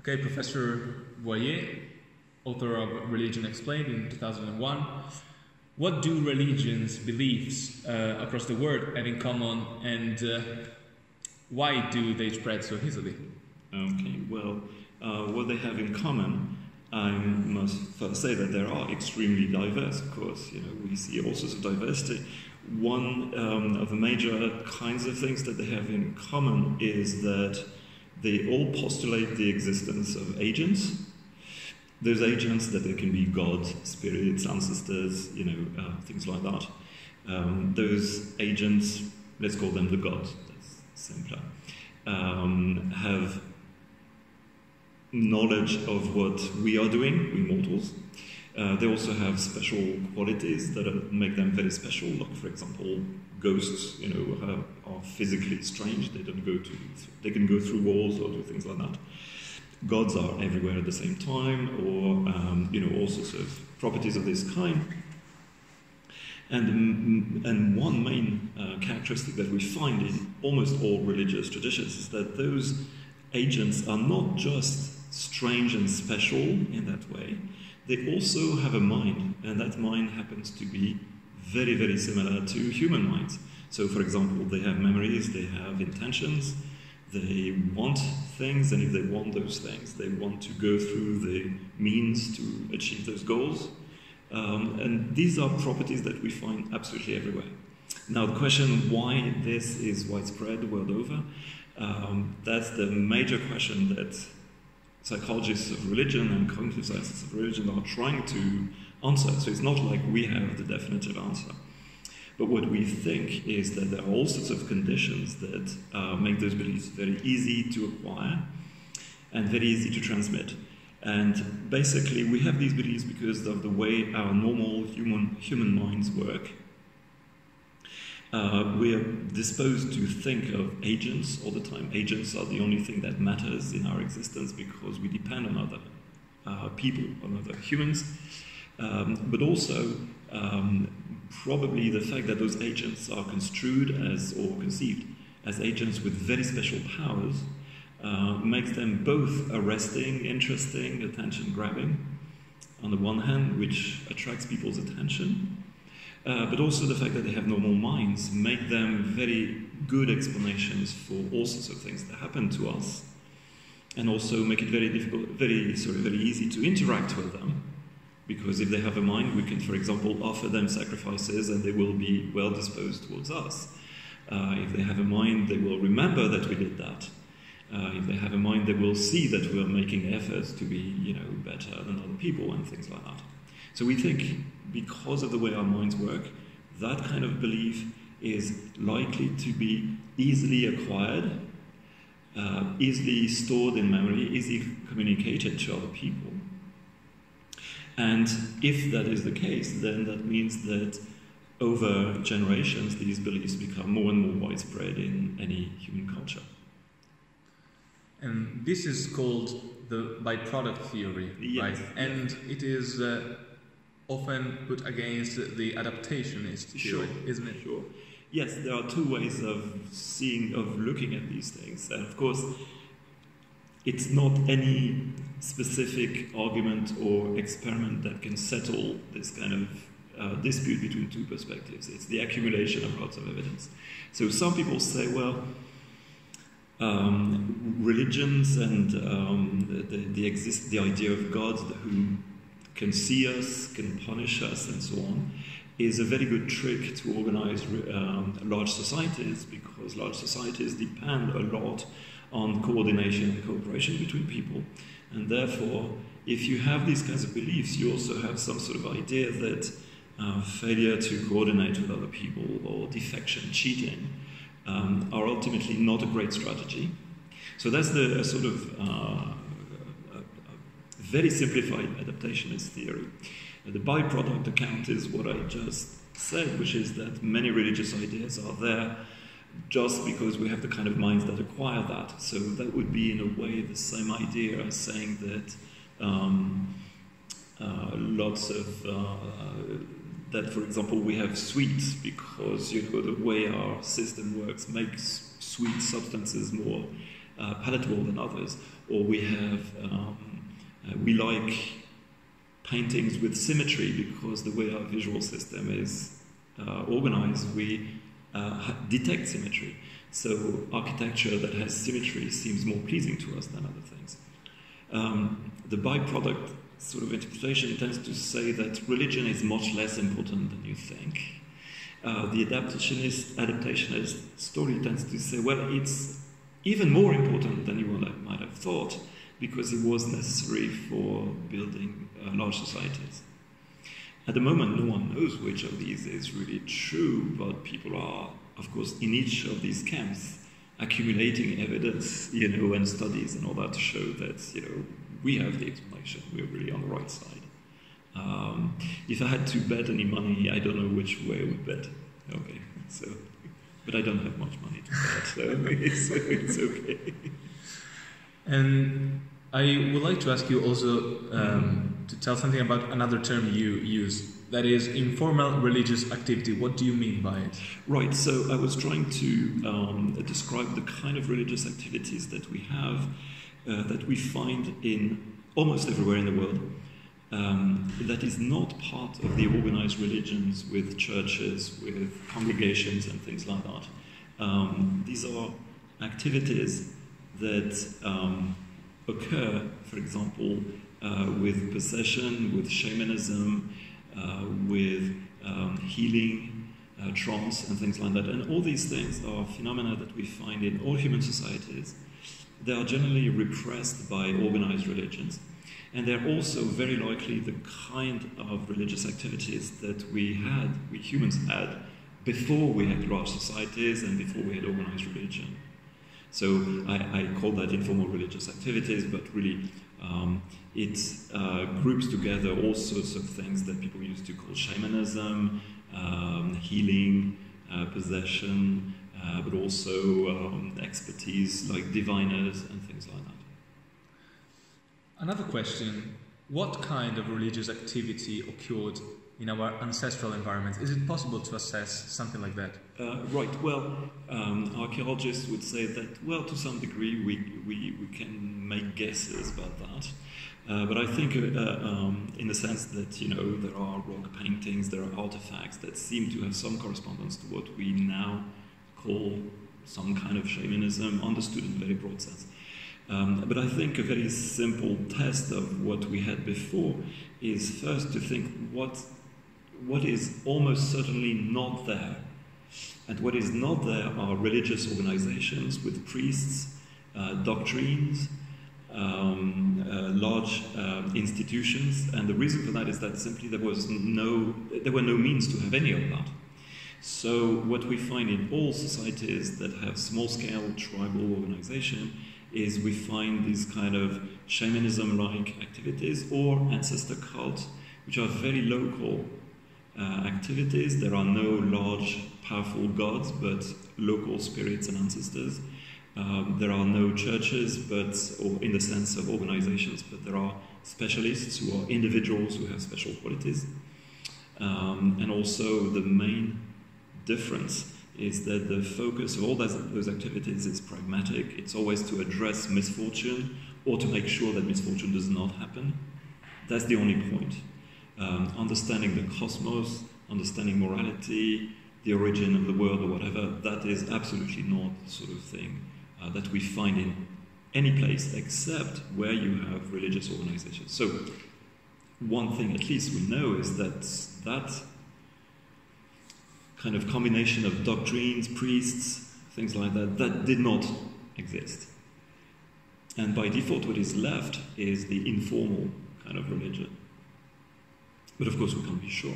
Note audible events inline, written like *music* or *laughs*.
Okay, Professor Boyer, author of Religion Explained in 2001. What do religions, beliefs uh, across the world have in common, and uh, why do they spread so easily? Okay, well, uh, what they have in common, I must first say that they are extremely diverse, of course. You know, we see all sorts of diversity. One um, of the major kinds of things that they have in common is that they all postulate the existence of agents. Those agents that they can be God, spirits, ancestors, you know, uh, things like that. Um, those agents, let's call them the gods, that's simpler, um, have knowledge of what we are doing, we mortals. Uh, they also have special qualities that make them very special. Like, for example, ghosts, you know, have, are physically strange. They don't go to, they can go through walls or do things like that. Gods are everywhere at the same time, or um, you know, all sorts of properties of this kind. And, and one main uh, characteristic that we find in almost all religious traditions is that those agents are not just strange and special in that way, they also have a mind, and that mind happens to be very, very similar to human minds. So, for example, they have memories, they have intentions, they want things, and if they want those things, they want to go through the means to achieve those goals. Um, and these are properties that we find absolutely everywhere. Now, the question why this is widespread the world over, um, that's the major question that psychologists of religion and cognitive scientists of religion are trying to answer. So it's not like we have the definitive answer. But what we think is that there are all sorts of conditions that uh, make those beliefs very easy to acquire and very easy to transmit. And basically, we have these beliefs because of the way our normal human, human minds work. Uh, we are disposed to think of agents all the time. Agents are the only thing that matters in our existence because we depend on other uh, people, on other humans. Um, but also, um, probably the fact that those agents are construed as or conceived as agents with very special powers uh, makes them both arresting, interesting, attention grabbing, on the one hand, which attracts people's attention, uh, but also the fact that they have normal minds make them very good explanations for all sorts of things that happen to us, and also make it very difficult, very sorry, very easy to interact with them. Because if they have a mind, we can, for example, offer them sacrifices and they will be well disposed towards us. Uh, if they have a mind, they will remember that we did that. Uh, if they have a mind, they will see that we are making efforts to be, you know, better than other people and things like that. So we think because of the way our minds work, that kind of belief is likely to be easily acquired, uh, easily stored in memory, easily communicated to other people. And if that is the case, then that means that over generations, these beliefs become more and more widespread in any human culture. And this is called the byproduct theory, Yes, right? And it is uh, often put against the adaptationist theory, isn't it? Sure. Yes, there are two ways of seeing, of looking at these things. And of course, it's not any specific argument or experiment that can settle this kind of uh, dispute between two perspectives. It's the accumulation of lots of evidence. So some people say, well, um, religions and um, the, the, exist, the idea of God who can see us, can punish us, and so on, is a very good trick to organize um, large societies because large societies depend a lot on coordination and cooperation between people. And therefore, if you have these kinds of beliefs, you also have some sort of idea that uh, failure to coordinate with other people or defection, cheating, um, are ultimately not a great strategy. So that's the a sort of uh, very simplified adaptationist theory. The byproduct account is what I just said, which is that many religious ideas are there just because we have the kind of minds that acquire that. So that would be, in a way, the same idea as saying that um, uh, lots of uh, that, for example, we have sweets because you know the way our system works makes sweet substances more uh, palatable than others, or we have um, uh, we like paintings with symmetry because the way our visual system is uh, organized, we uh, detect symmetry. So architecture that has symmetry seems more pleasing to us than other things. Um, the byproduct sort of interpretation tends to say that religion is much less important than you think. Uh, the adaptationist, adaptationist story tends to say, well, it's even more important than you might have thought because it was necessary for building uh, large societies. At the moment, no one knows which of these is really true, but people are, of course, in each of these camps accumulating evidence, you know, and studies and all that to show that, you know, we have the explanation. We're really on the right side. Um, if I had to bet any money, I don't know which way I would bet. Okay, so, but I don't have much money to bet, so *laughs* it's, it's okay. And I would like to ask you also um, to tell something about another term you use. That is informal religious activity. What do you mean by it? Right. So I was trying to um, describe the kind of religious activities that we have, uh, that we find in almost everywhere in the world. Um, that is not part of the organized religions with churches, with congregations, and things like that. Um, these are activities that um, occur, for example, uh, with possession, with shamanism, uh, with um, healing, uh, trance, and things like that. And all these things are phenomena that we find in all human societies. They are generally repressed by organized religions. And they're also very likely the kind of religious activities that we had, we humans had, before we had large societies and before we had organized religion. So I, I call that informal religious activities, but really um, it uh, groups together all sorts of things that people used to call shamanism, um, healing, uh, possession, uh, but also um, expertise like diviners and things like that. Another question What kind of religious activity occurred in our ancestral environments? Is it possible to assess something like that? Uh, right. Well, um, archaeologists would say that, well, to some degree, we, we, we can make guesses about that. Uh, but I think, uh, um, in the sense that you know there are rock paintings, there are artifacts that seem to have some correspondence to what we now call some kind of shamanism, understood in a very broad sense. Um, but I think a very simple test of what we had before is first to think what, what is almost certainly not there. And what is not there are religious organizations with priests, uh, doctrines, um, uh, large uh, institutions, and the reason for that is that simply there was no, there were no means to have any of that. So what we find in all societies that have small-scale tribal organization is we find these kind of shamanism-like activities or ancestor cult, which are very local uh, activities. There are no large, powerful gods, but local spirits and ancestors. Um, there are no churches, but or in the sense of organizations, but there are specialists who are individuals who have special qualities. Um, and also, the main difference is that the focus of all those, those activities is pragmatic. It's always to address misfortune or to make sure that misfortune does not happen. That's the only point. Um, understanding the cosmos, understanding morality, the origin of the world, or whatever, that is absolutely not the sort of thing uh, that we find in any place except where you have religious organizations. So, one thing at least we know is that that kind of combination of doctrines, priests, things like that, that did not exist. And by default, what is left is the informal kind of religion. But of course, we can't be sure.